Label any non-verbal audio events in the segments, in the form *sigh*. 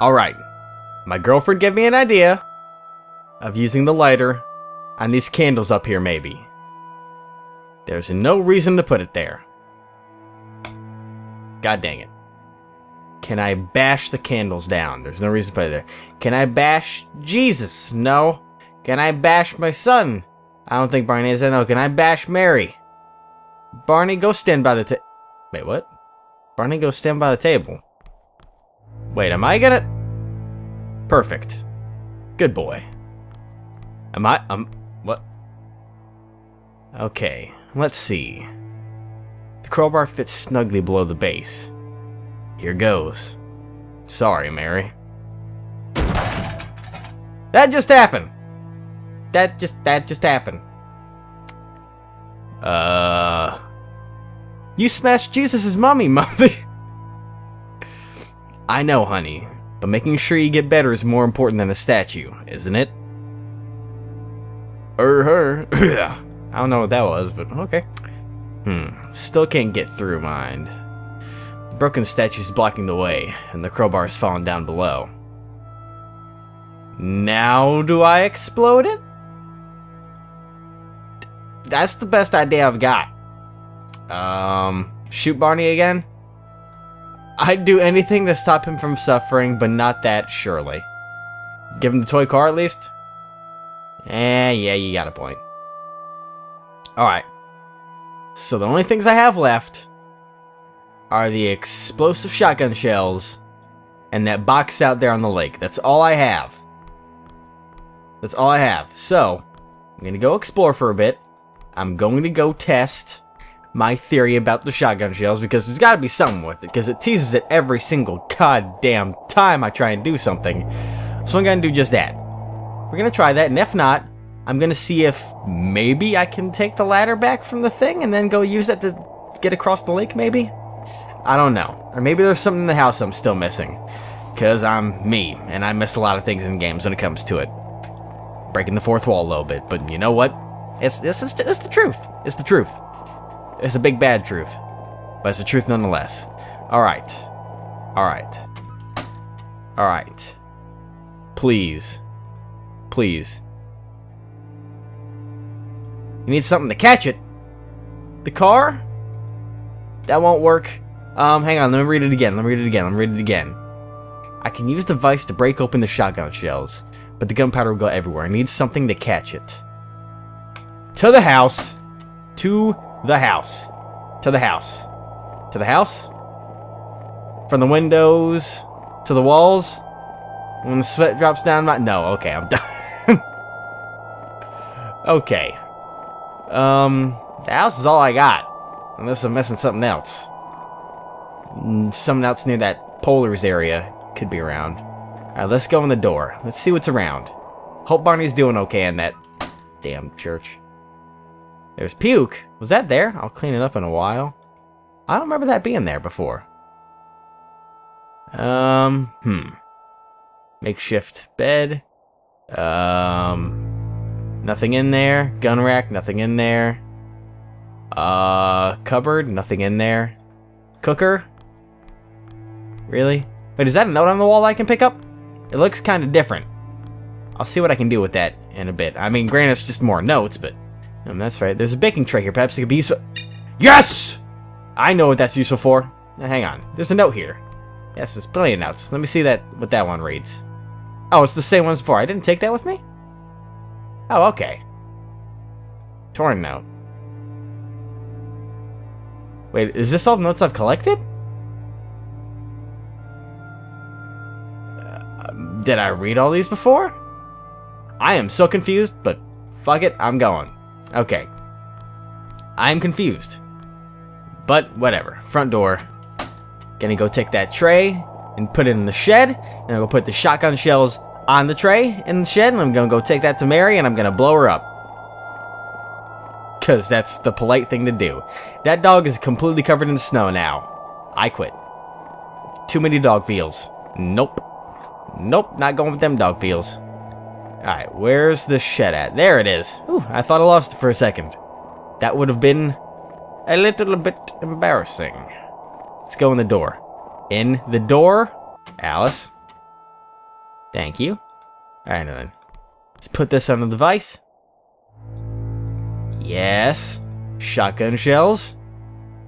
Alright. My girlfriend gave me an idea of using the lighter on these candles up here, maybe. There's no reason to put it there. God dang it. Can I bash the candles down? There's no reason to put it there. Can I bash Jesus? No. Can I bash my son? I don't think Barney is that. No. Can I bash Mary? Barney, go stand by the ta- Wait, what? Barney, go stand by the table. Wait, am I gonna... Perfect. Good boy. Am I... Um... What? Okay, let's see. The crowbar fits snugly below the base. Here goes. Sorry, Mary. That just happened. That just that just happened. Uh You smashed Jesus' mummy, *laughs* mummy. I know, honey, but making sure you get better is more important than a statue, isn't it? Er her. *coughs* I don't know what that was, but okay. Hmm. Still can't get through, mind. The broken statue's blocking the way, and the crowbar's fallen down below. Now do I explode it? That's the best idea I've got. Um, shoot Barney again? I'd do anything to stop him from suffering, but not that, surely. Give him the toy car at least? Eh, yeah, you got a point. Alright. So the only things I have left are the explosive shotgun shells and that box out there on the lake. That's all I have. That's all I have. So, I'm going to go explore for a bit. I'm going to go test my theory about the shotgun shells because there's got to be something with it because it teases it every single goddamn time I try and do something. So I'm going to do just that. We're going to try that, and if not, I'm going to see if maybe I can take the ladder back from the thing and then go use that to get across the lake, maybe? I don't know. Or maybe there's something in the house I'm still missing. Because I'm me, and I miss a lot of things in games when it comes to it. Breaking the fourth wall a little bit, but you know what? It's, it's, it's, it's the truth. It's the truth. It's a big bad truth. But it's a truth nonetheless. Alright. Alright. Alright. Please. Please. You need something to catch it. The car? That won't work. Um, hang on, let me read it again. Let me read it again. Let me read it again. I can use the device to break open the shotgun shells, but the gunpowder will go everywhere. I need something to catch it. To the house. To the house. To the house. To the house? From the windows to the walls? When the sweat drops down my... No, okay, I'm *laughs* done. okay. Um, the house is all I got. Unless I'm missing something else. Mm, Something else near that Polars area could be around. Alright, let's go in the door. Let's see what's around. Hope Barney's doing okay in that damn church. There's puke. Was that there? I'll clean it up in a while. I don't remember that being there before. Um, hmm. Makeshift bed. Um, nothing in there. Gun rack, nothing in there. Uh, cupboard, nothing in there. Cooker? Really? Wait, is that a note on the wall I can pick up? It looks kind of different. I'll see what I can do with that in a bit. I mean, granted, it's just more notes, but... Um, that's right. There's a baking tray here. Perhaps it could be useful... Yes! I know what that's useful for. Now, hang on. There's a note here. Yes, there's plenty of notes. Let me see that what that one reads. Oh, it's the same one as before. I didn't take that with me? Oh, okay. Torn note. Wait, is this all the notes I've collected? Uh, did I read all these before? I am so confused, but fuck it, I'm going. Okay. I'm confused. But whatever. Front door. Gonna go take that tray and put it in the shed. And I'm gonna put the shotgun shells on the tray in the shed. And I'm gonna go take that to Mary and I'm gonna blow her up. Cause that's the polite thing to do. That dog is completely covered in snow now. I quit. Too many dog feels. Nope. Nope, not going with them dog feels. Alright, where's the shed at? There it is. Ooh, I thought I lost it for a second. That would have been a little bit embarrassing. Let's go in the door. In the door. Alice. Thank you. Alright then. Let's put this on the device. Yes. Shotgun shells.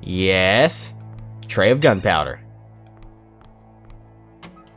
Yes. Tray of gunpowder.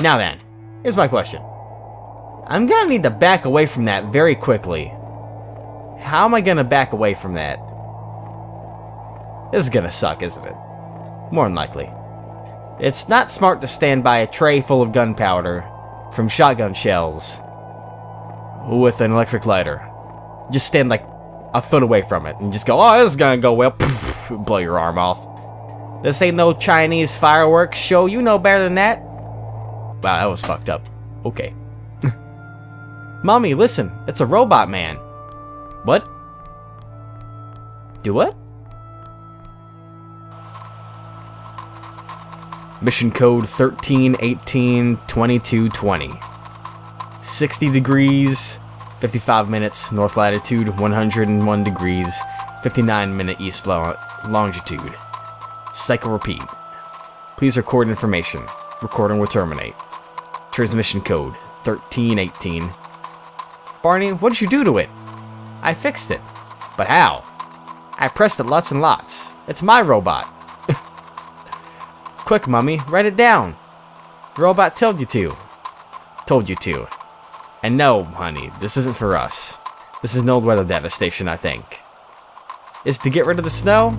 Now then, here's my question. I'm gonna need to back away from that very quickly. How am I gonna back away from that? This is gonna suck, isn't it? More than likely. It's not smart to stand by a tray full of gunpowder from shotgun shells with an electric lighter. Just stand like a foot away from it and just go, oh, this is gonna go well. blow your arm off. This ain't no Chinese fireworks show. You know better than that. Wow, that was fucked up. Okay. Mommy, listen. It's a robot man. What? Do what? Mission code 13182220. 60 degrees, 55 minutes, north latitude, 101 degrees, 59 minute east lo longitude. Cycle repeat. Please record information. Recording will terminate. Transmission code 1318. Barney, what did you do to it? I fixed it. But how? I pressed it lots and lots. It's my robot. *laughs* Quick, Mummy, write it down. The robot told you to. Told you to. And no, honey, this isn't for us. This is an old weather devastation, I think. Is to get rid of the snow?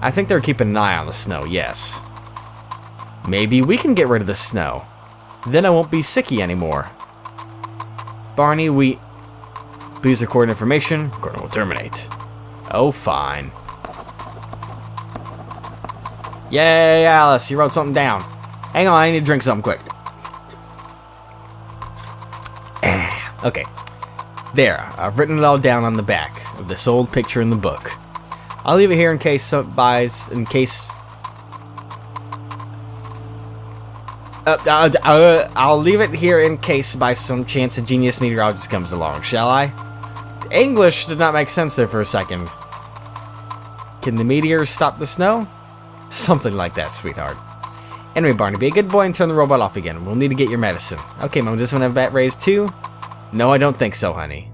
I think they're keeping an eye on the snow, yes. Maybe we can get rid of the snow. Then I won't be sicky anymore. Barney, we... Please record information. Recording will terminate. Oh, fine. Yay, Alice, you wrote something down. Hang on, I need to drink something quick. *clears throat* okay. There, I've written it all down on the back of this old picture in the book. I'll leave it here in case buys, in case... Uh, uh, uh, I'll leave it here in case by some chance a genius meteorologist comes along, shall I? English did not make sense there for a second. Can the meteors stop the snow? Something like that, sweetheart. Anyway, Barney, be a good boy and turn the robot off again. We'll need to get your medicine. Okay, Mom, does this one have bat raised too? No, I don't think so, honey.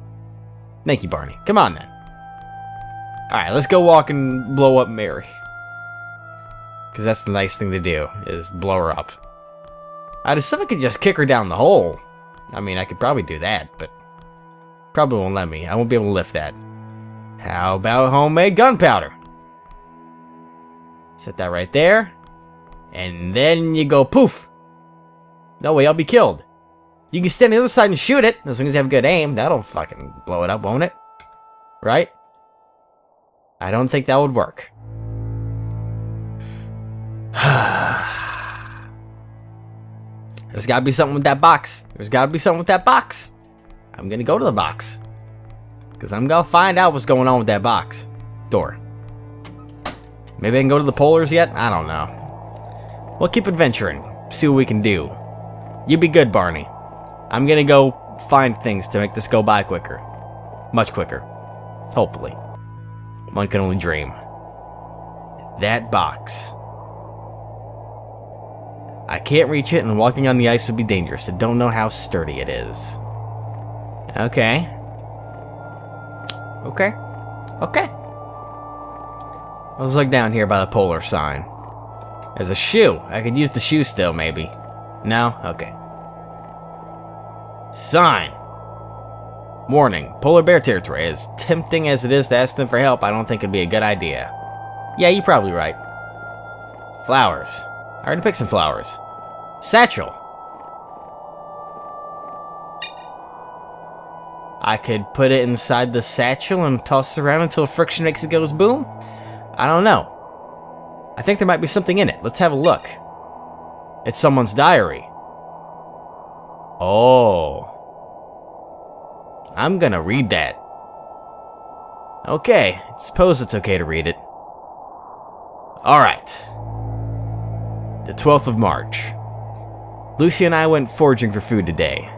Thank you, Barney. Come on, then. Alright, let's go walk and blow up Mary. Because that's the nice thing to do, is blow her up. I'd assume I could just kick her down the hole. I mean, I could probably do that, but... Probably won't let me. I won't be able to lift that. How about homemade gunpowder? Set that right there. And then you go poof. No way, I'll be killed. You can stand on the other side and shoot it, as long as you have good aim. That'll fucking blow it up, won't it? Right? I don't think that would work. *sighs* *sighs* There's gotta be something with that box. There's gotta be something with that box. I'm gonna go to the box. Because I'm gonna find out what's going on with that box. Door. Maybe I can go to the polars yet? I don't know. We'll keep adventuring. See what we can do. You be good, Barney. I'm gonna go find things to make this go by quicker. Much quicker. Hopefully. One can only dream. That box. I can't reach it and walking on the ice would be dangerous. I don't know how sturdy it is. Okay. Okay. Okay. Let's look down here by the polar sign. There's a shoe. I could use the shoe still, maybe. No? Okay. Sign. Warning. Polar bear territory. As tempting as it is to ask them for help, I don't think it'd be a good idea. Yeah, you're probably right. Flowers. I already picked some flowers. Satchel. I could put it inside the satchel and toss it around until friction makes it goes boom? I don't know. I think there might be something in it. Let's have a look. It's someone's diary. Oh. I'm gonna read that. Okay, suppose it's okay to read it. Alright. The 12th of March. Lucy and I went foraging for food today.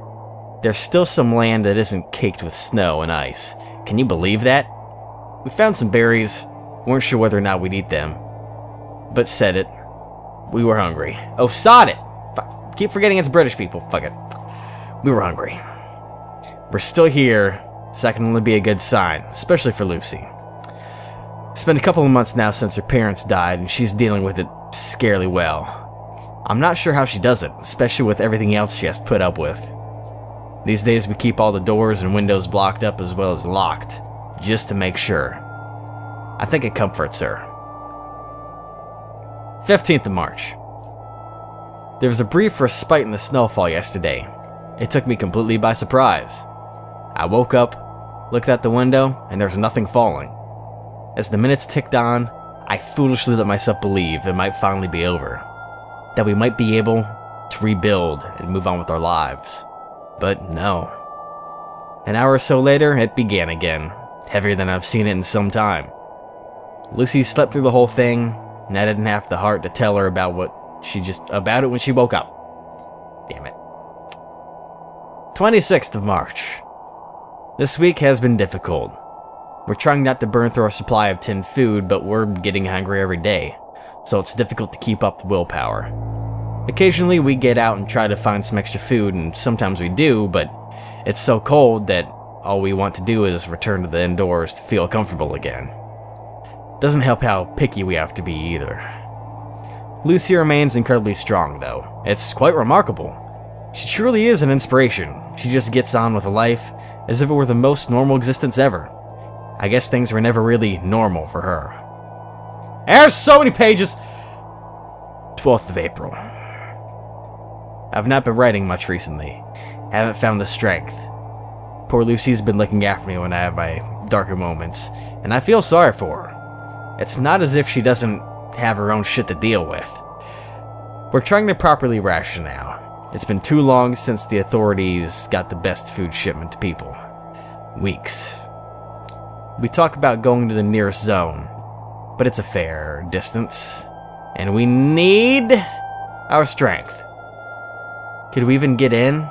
There's still some land that isn't caked with snow and ice. Can you believe that? We found some berries, Weren't sure whether or not we'd eat them. But said it. We were hungry. Oh, sod it! F keep forgetting it's British people. Fuck it. We were hungry. We're still here, so that can only be a good sign, especially for Lucy. It's been a couple of months now since her parents died, and she's dealing with it scarily well. I'm not sure how she does it, especially with everything else she has to put up with. These days we keep all the doors and windows blocked up as well as locked, just to make sure. I think it comforts her. 15th of March. There was a brief respite in the snowfall yesterday. It took me completely by surprise. I woke up, looked out the window, and there was nothing falling. As the minutes ticked on, I foolishly let myself believe it might finally be over. That we might be able to rebuild and move on with our lives. But no. An hour or so later, it began again, heavier than I've seen it in some time. Lucy slept through the whole thing, and I didn't have the heart to tell her about what she just about it when she woke up. Damn it. 26th of March. This week has been difficult. We're trying not to burn through our supply of tinned food, but we're getting hungry every day, so it's difficult to keep up the willpower. Occasionally we get out and try to find some extra food, and sometimes we do, but it's so cold that all we want to do is return to the indoors to feel comfortable again. Doesn't help how picky we have to be either. Lucy remains incredibly strong, though. It's quite remarkable. She truly is an inspiration. She just gets on with life as if it were the most normal existence ever. I guess things were never really normal for her. There's so many pages! 12th of April. I've not been writing much recently. Haven't found the strength. Poor Lucy's been looking after me when I have my darker moments, and I feel sorry for her. It's not as if she doesn't have her own shit to deal with. We're trying to properly ration now. It's been too long since the authorities got the best food shipment to people. Weeks. We talk about going to the nearest zone, but it's a fair distance, and we need our strength. Could we even get in?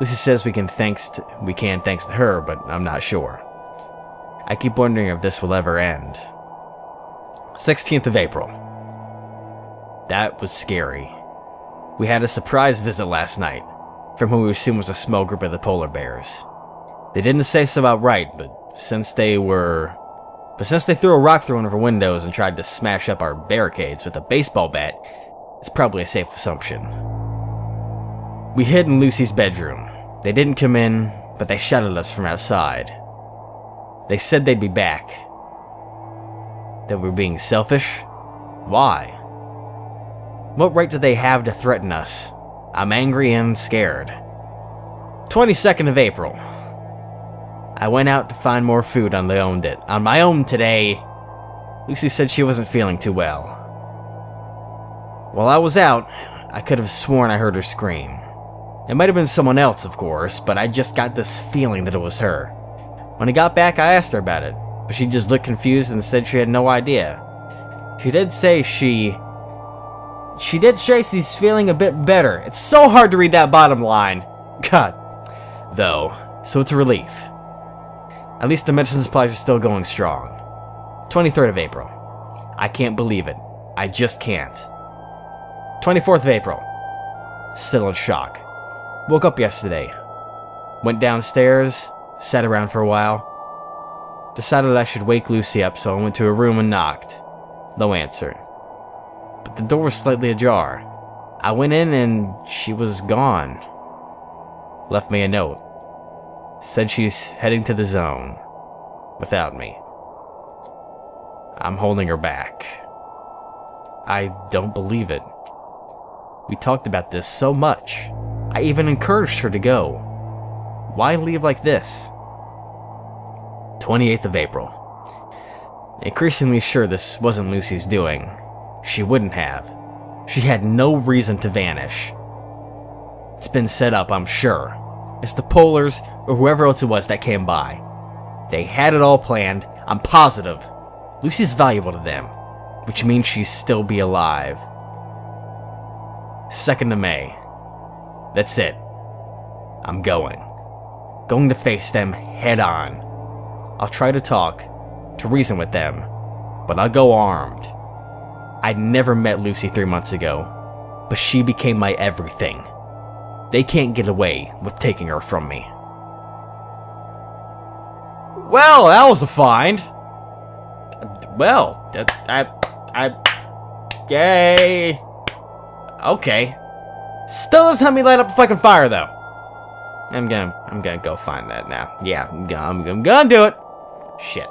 Lucy says we can thanks to, we can thanks to her, but I'm not sure. I keep wondering if this will ever end. 16th of April. That was scary. We had a surprise visit last night, from who we assume was a small group of the polar bears. They didn't say so outright, but since they were... But since they threw a rock through one of our windows and tried to smash up our barricades with a baseball bat, it's probably a safe assumption. We hid in Lucy's bedroom. They didn't come in, but they shouted us from outside. They said they'd be back. That we're being selfish? Why? What right do they have to threaten us? I'm angry and scared. 22nd of April. I went out to find more food on the own it on my own today. Lucy said she wasn't feeling too well. While I was out, I could have sworn I heard her scream. It might have been someone else, of course, but I just got this feeling that it was her. When I got back, I asked her about it, but she just looked confused and said she had no idea. She did say she... She did say she's feeling a bit better. It's so hard to read that bottom line. God. Though, so it's a relief. At least the medicine supplies are still going strong. 23rd of April. I can't believe it. I just can't. 24th of April. Still in shock. Woke up yesterday. Went downstairs, sat around for a while. Decided I should wake Lucy up, so I went to her room and knocked. No answer. But the door was slightly ajar. I went in and she was gone. Left me a note. Said she's heading to the zone. Without me. I'm holding her back. I don't believe it. We talked about this so much. I even encouraged her to go. Why leave like this? 28th of April. Increasingly sure this wasn't Lucy's doing. She wouldn't have. She had no reason to vanish. It's been set up, I'm sure. It's the Polars, or whoever else it was that came by. They had it all planned, I'm positive. Lucy's valuable to them, which means she'd still be alive. 2nd of May. That's it. I'm going. Going to face them head on. I'll try to talk, to reason with them, but I'll go armed. I'd never met Lucy three months ago, but she became my everything. They can't get away with taking her from me. Well, that was a find. Well, that, I, I, yay. Okay. Still doesn't help me light up a fucking fire, though. I'm gonna, I'm gonna go find that now. Yeah, I'm gonna, I'm gonna do it. Shit.